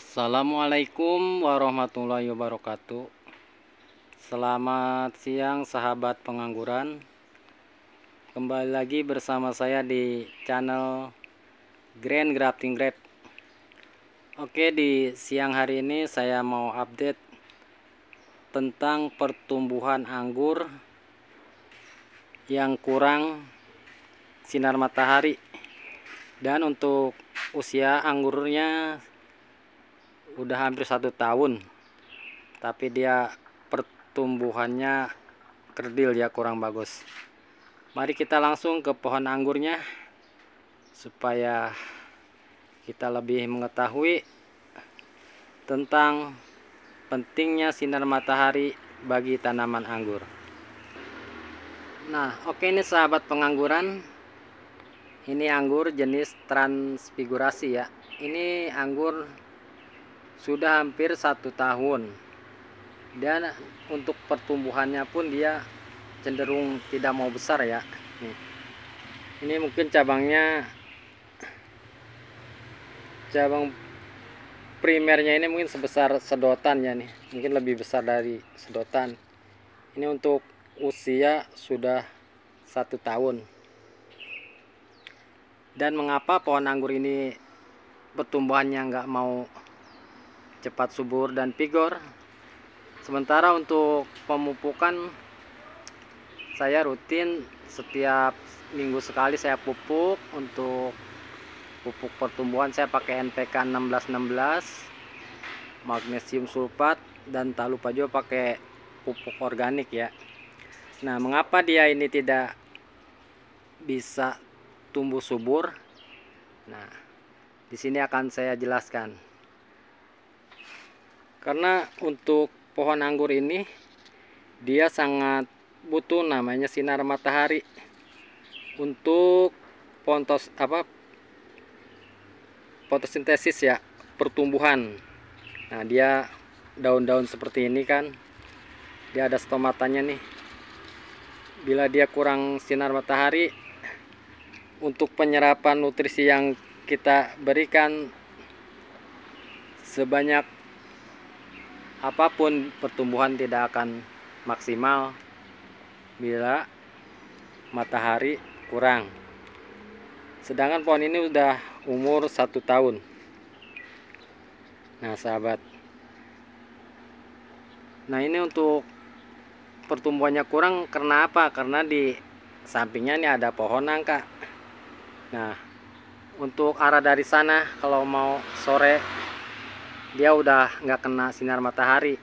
Assalamualaikum warahmatullahi wabarakatuh. Selamat siang sahabat pengangguran. Kembali lagi bersama saya di channel Grand Grafting Grape Oke di siang hari ini saya mau update Tentang pertumbuhan anggur Yang kurang sinar matahari. Dan untuk usia anggurnya udah hampir satu tahun tapi dia pertumbuhannya kerdil ya kurang bagus. Mari kita langsung ke pohon anggurnya supaya kita lebih mengetahui tentang pentingnya sinar matahari bagi tanaman anggur. Nah oke ini sahabat pengangguran. Ini anggur jenis transfigurasi ya. Ini anggur sudah hampir satu tahun. Dan untuk pertumbuhannya pun dia cenderung tidak mau besar ya. Ini mungkin cabangnya cabang primernya ini mungkin sebesar sedotan ya nih. Mungkin lebih besar dari sedotan. Ini untuk usia sudah satu tahun. Dan mengapa pohon anggur ini pertumbuhannya nggak mau cepat subur dan vigor sementara untuk pemupukan saya rutin setiap minggu sekali saya pupuk. Untuk pupuk pertumbuhan saya pakai NPK 1616 magnesium sulfat dan tak lupa juga pakai pupuk organik ya. Nah mengapa dia ini tidak bisa tumbuh subur? Nah di sini akan saya jelaskan karena untuk pohon anggur ini dia sangat butuh namanya sinar matahari. Untuk pontos apa fotosintesis ya pertumbuhan. Nah dia daun-daun seperti ini kan dia ada stomatanya nih. Bila dia kurang sinar matahari untuk penyerapan nutrisi yang kita berikan sebanyak apa pun pertumbuhan tidak akan maksimal bila matahari kurang. Sedangkan pohon ini udah umur satu tahun. Nah sahabat. Nah ini untuk pertumbuhannya kurang karena apa? Karena di sampingnya ini ada pohon nangka nah untuk arah dari sana kalau mau sore dia udah nggak kena sinar matahari.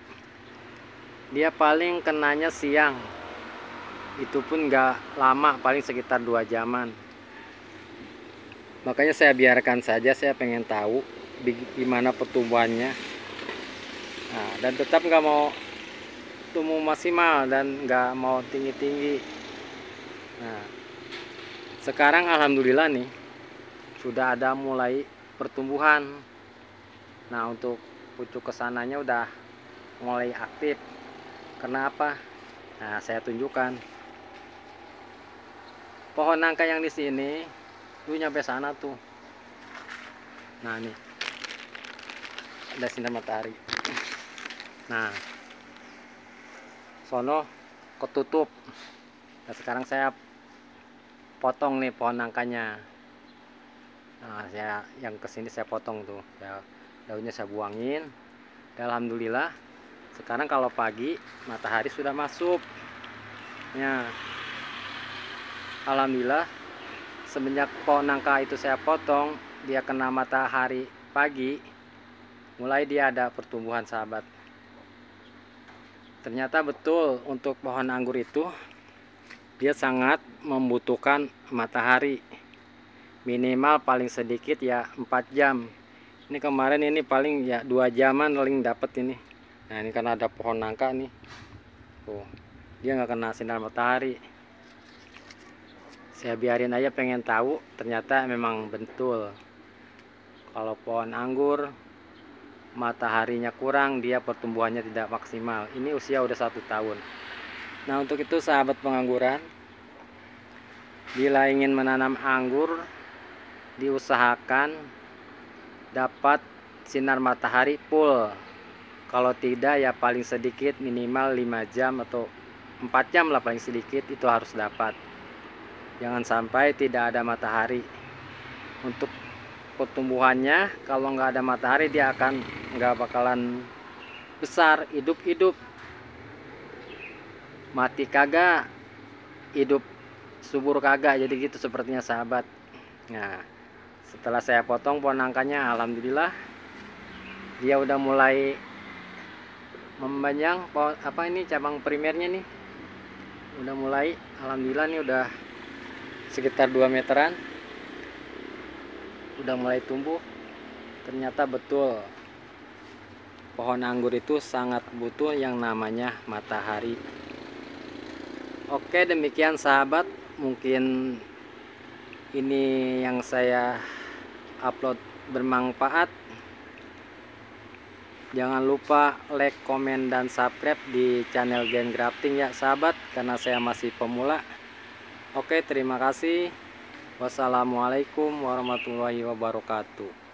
Dia paling kenanya siang. Itu pun nggak lama paling sekitar dua jaman. Makanya saya biarkan saja saya pengen tahu gimana pertumbuhannya. Nah, dan tetap nggak mau tumbuh maksimal dan nggak mau tinggi-tinggi. Nah sekarang alhamdulillah nih sudah ada mulai pertumbuhan nah untuk pucuk ke sananya udah mulai aktif. Kenapa nah saya tunjukkan. Pohon nangka yang di sini tuh nyampe sana tuh. Nah ini. Ada sinar matahari. Nah sono ketutup. Nah sekarang saya potong nih pohon nangkanya. Nah saya yang ke sini saya potong tuh saya daunnya saya buangin. Dan Alhamdulillah sekarang kalau pagi matahari sudah masuk. Ya. Alhamdulillah semenjak pohon nangka itu saya potong dia kena matahari pagi mulai dia ada pertumbuhan sahabat. Ternyata betul untuk pohon anggur itu dia sangat membutuhkan matahari. Minimal paling sedikit ya 4 jam ini kemarin ini paling ya dua jaman paling dapat ini. Nah ini karena ada pohon nangka nih. Oh dia nggak kena sinar matahari. Saya biarin aja pengen tahu ternyata memang betul. Kalau pohon anggur mataharinya kurang dia pertumbuhannya tidak maksimal. Ini usia udah satu tahun. Nah untuk itu sahabat pengangguran bila ingin menanam anggur diusahakan dapat sinar matahari full. Kalau tidak ya paling sedikit minimal 5 jam atau 4 jam lah paling sedikit itu harus dapat. Jangan sampai tidak ada matahari. Untuk pertumbuhannya kalau nggak ada matahari dia akan nggak bakalan besar hidup-hidup. Mati kagak hidup subur kagak jadi gitu sepertinya sahabat. Nah setelah saya potong pohon nangkanya alhamdulillah dia udah mulai membanjang pohon apa ini cabang primernya nih. Udah mulai alhamdulillah nih udah sekitar 2 meteran udah mulai tumbuh. Ternyata betul pohon anggur itu sangat butuh yang namanya matahari. Oke demikian sahabat. Mungkin ini yang saya upload bermanfaat. Jangan lupa like, komen, dan subscribe di channel Gen Grafting ya sahabat karena saya masih pemula. Oke terima kasih. Wassalamualaikum warahmatullahi wabarakatuh